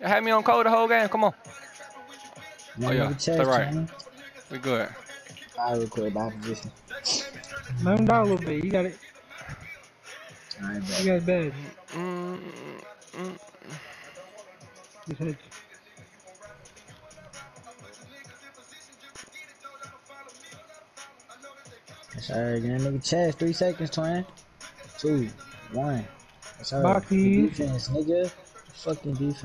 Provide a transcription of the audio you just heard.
You Had me on cold the whole game. Come on. Oh, yeah. that's right. We good. I record by position. Let him down a little bit. You got it. You got it bad. Mm, mm, Just hit. That's alright. Get that nigga chest. Three seconds, twin. Two, one. That's alright. Defense, nigga. Fucking defense.